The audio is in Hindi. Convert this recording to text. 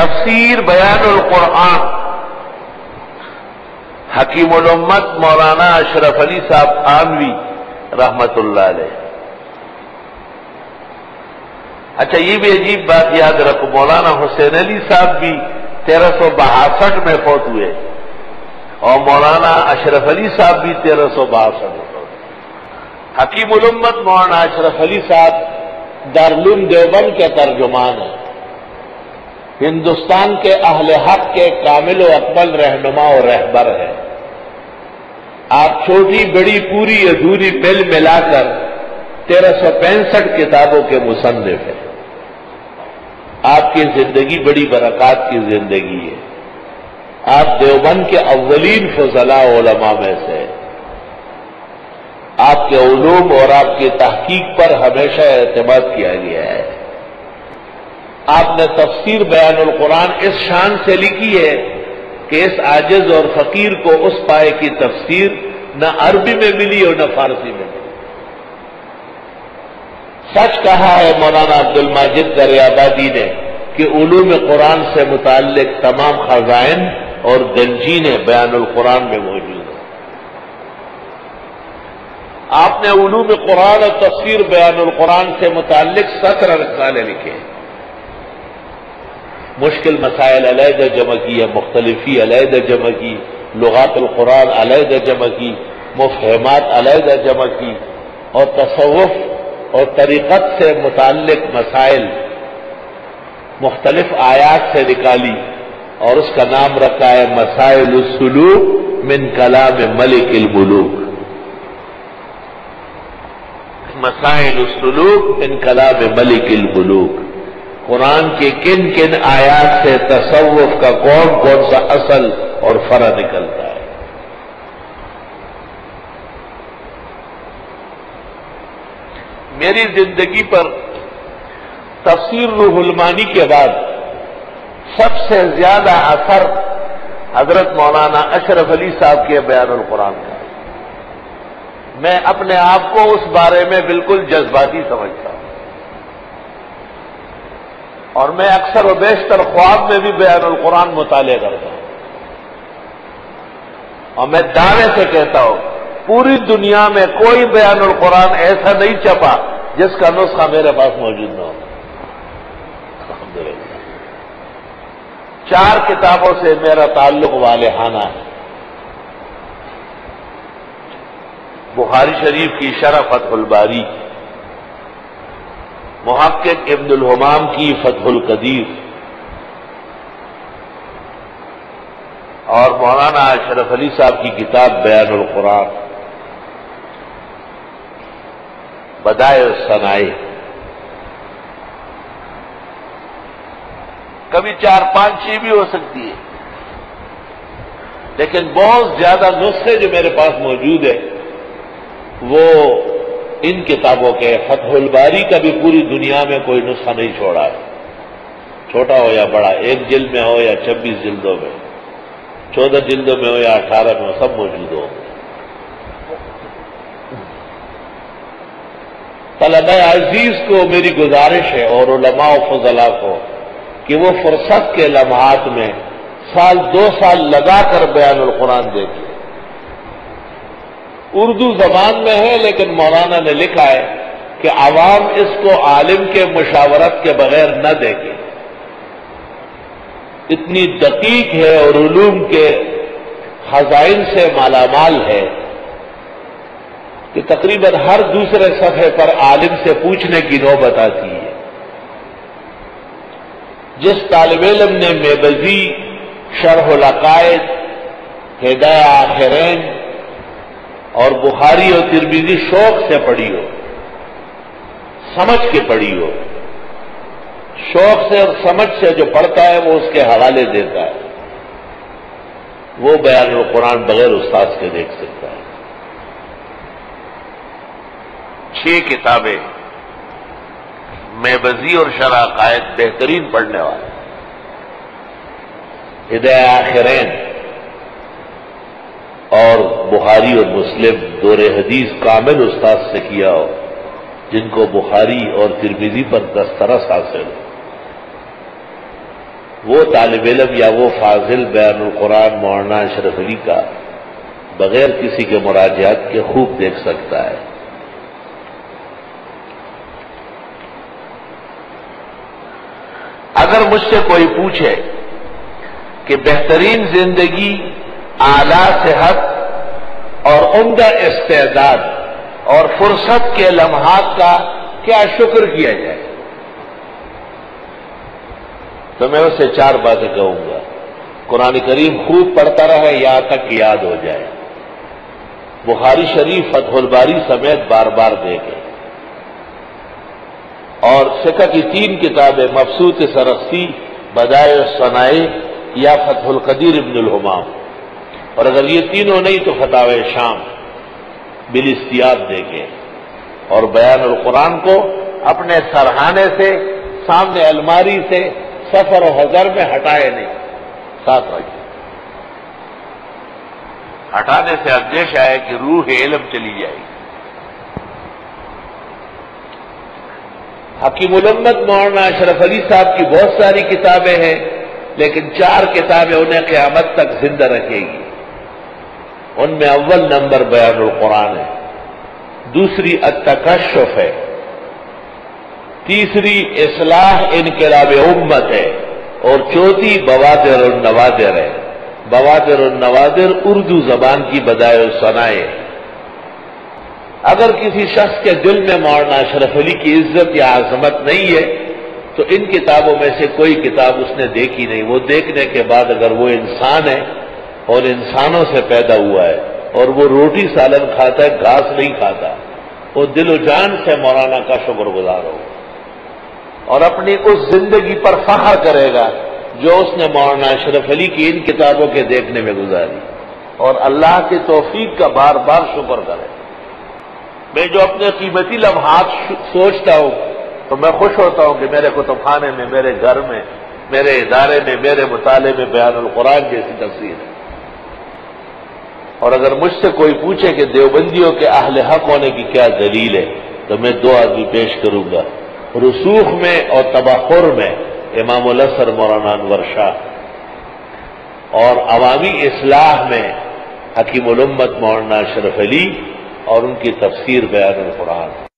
तफसीर बयानुल कुरान हकीम उम्मत मौलाना अशरफ अली साहब आनवी रहमतुल्लाह अलैह। अच्छा ये भी अजीब बात याद रखो, मौलाना हुसैन अली साहब भी तेरह सौ बासठ में फौत हुए। और मौलाना अशरफ अली साहब भी तेरह सौ बासठ में फौत हकीम उम्मत मौलाना अशरफ अली साहब दारुल देवबंद के तर्जुमान है। हिंदुस्तान के अहल हक के कामिल अकबल रहनुमा और रहबर है। आप छोटी, बड़ी, पूरी, अधूरी मिल मिलाकर तेरह सौ पैंसठ किताबों के मुसन्फ हैं। आपकी ज़िंदगी बड़ी बरकत की ज़िंदगी है। आप देवबंद के अव्वलीन फजला में से आपके उलूम और आपकी तहकीक पर हमेशा एतमाद किया गया है। आपने तफसीर बयान कुरान इस शान से लिखी है कि इस आजिज और फकीर को उस पाए की तफसीर न अरबी में मिली और न फारसी में मिली। सच कहा है मौलाना अब्दुल माजिद दरियाबादी ने कि उलूम कुरान से मुतालिक तमाम खजाइन और गंजीने बयान कुरान में मौजूद है। आपने उलूम कुरान और तफसीर बयान कुरान से मुतालिक सत्रह रसाले लिखे हैं। मुश्किल मसाइल अलहदा जमा की या मुख्तलिफी अलहदा जमा की लगातुल्कुरान अलहदा जमा की मुफहमात अलहदा जमा की और तसवुफ और तरीक़त से मुतक मसाइल मुख्तलिफ़ आयात से निकाली और उसका नाम रखा है मसाइल सलूक मिन कलाम मलिक मुलूक मसाइल सलूक मिन कलाम मलिक मुलूक कुरान के किन किन आयात से तसव्वुफ का कौन कौन सा असल और फरा निकलता है? मेरी ज़िंदगी पर तफसीर रूहुलमानी के बाद सबसे ज़्यादा असर हज़रत मौलाना अशरफ अली साहब के बयान कुरान का मैं अपने आप को उस बारे में बिल्कुल जज्बाती समझता हूँ और मैं अक्सर व बेशतर ख्वाब में भी बयान कुरान मुताले करता हूँ। और मैं दावे से कहता हूँ, पूरी दुनिया में कोई बयान कुरान ऐसा नहीं छपा जिसका नुस्खा मेरे पास मौजूद न हो। चार किताबों से मेरा ताल्लुक वालेहाना है। बुखारी शरीफ की शरफ बारी। मुहक्क इब्नुल हमाम की फतहुल कदीर। और मौलाना अशरफ अली साहब की किताब बयानुल कुरान। बदाय सनाए कभी चार पाँच छह भी हो सकती है। लेकिन बहुत ज़्यादा नुस्खे जो मेरे पास मौजूद है, वो इन किताबों के फतहुल बारी का भी पूरी दुनिया में कोई नुस्खा नहीं छोड़ा है। छोटा हो या बड़ा, एक जिल्द में हो या छब्बीस जिल्दों में, चौदह जिल्दों में हो या अठारह में हो, सब मौजूद हो। तलब अज़ीज़ को मेरी गुजारिश है और उलमा फजला को कि वो फुर्सत के लम्हात में साल दो साल लगाकर बयान कुरान देखें। उर्दू जबान में है, लेकिन मौलाना ने लिखा है कि आवाम इसको आलिम के मुशावरत के बगैर न देखे। इतनी दकीक है और उलूम के खजाइन से मालामाल है कि तकरीबन हर दूसरे सफ़े पर आलिम से पूछने की नौबत आती है। जिस तालब इलम ने मेबजी शरहकायद हिदाया आखिरैन और बुखारी और तिरबीजी शौक से पढ़ी हो, समझ के पढ़ी हो। शौक से और समझ से जो पढ़ता है, वो उसके हवाले देता है। वो बयान कुरान बगैर उस्ताद के देख सकता है। छह किताबें मेबजी और शरा कायद बेहतरीन पढ़ने वाले। हिदय आखिरैन। और बुखारी और मुस्लिम दौरे हदीस कामिल उस्ताद से किया हो, जिनको बुखारी और तिरमिजी पर दस्तरस हासिल हो। वो तालब इलम या वो फाजिल बयान कुरान मौलाना अशरफ अली का बगैर किसी के मुराजात के खूब देख सकता है। अगर मुझसे कोई पूछे कि बेहतरीन ज़िंदगी आला सेहत और उमदा इस्तेदाद और फुर्सत के लम्हात का क्या शुक्र किया जाए? तो मैं उससे चार बातें कहूँगा। कुरान करीम खूब पढ़ता रहे, यहाँ तक याद हो जाए। बुखारी शरीफ फतहुलबारी समेत बार बार देखे। और सिका की तीन किताबें मफसूत सरस्ती बदाय सनाए या फतहुल कदीर इब्नुल हुमाम। और अगर ये तीनों नहीं तो फताव शाम बिल इस्तियाब देखें। और बयान और कुरान को अपने सरहाने से, सामने अलमारी से, सफ़र और हजर में हटाए नहीं। साथ रखिए हटाने से अध्यक्ष आए कि रूह इलम चली जाएगी। हकीम उलम्मत मौलाना अशरफ अली साहब की बहुत सारी किताबें हैं, लेकिन चार किताबें उन्हें क्यामत तक ज़िंदा रखेगी। उनमें अव्वल नंबर बयान कुरान है। दूसरी अतकशफ है। तीसरी इसलाह इनकलाब उम्मत है। और चौथी बवादर और नवादिर है। बवादर और नवादिर उर्दू जबान की बदाय सनाए अगर किसी शख्स के दिल में मौलाना अशरफ अली की इज़्ज़त या आजमत नहीं है तो इन किताबों में से कोई किताब उसने देखी नहीं। वो देखने के बाद अगर वो इंसान है और इंसानों से पैदा हुआ है और वो रोटी सालन खाता है, घास नहीं खाता। वो दिलो जान से मौलाना का शुक्रगुजार होगा। और अपनी उस ज़िंदगी पर फखर करेगा जो उसने मौलाना अशरफ अली की इन किताबों के देखने में गुजारी। और अल्लाह के तोफीक का बार बार शुक्र करे। मैं जो अपने कीमती लम्हात सोचता हूँ तो मैं खुश होता हूँ कि मेरे कुतुबखाने में, मेरे घर में, मेरे इदारे में, मेरे मुताले में बयान कुरान जैसी तस्वीर है। और अगर मुझसे कोई पूछे कि देवबंदियों के अहल हक होने की क्या दलील है तो मैं दो आदमी पेश करूँगा। रसूख में और तबाखुर में इमाम असर, मौलाना अनवर शाह। और अवामी इसलाह में हकीम उलम्मत मौलाना अशरफ अली और उनकी तफसीर बयान कुरान।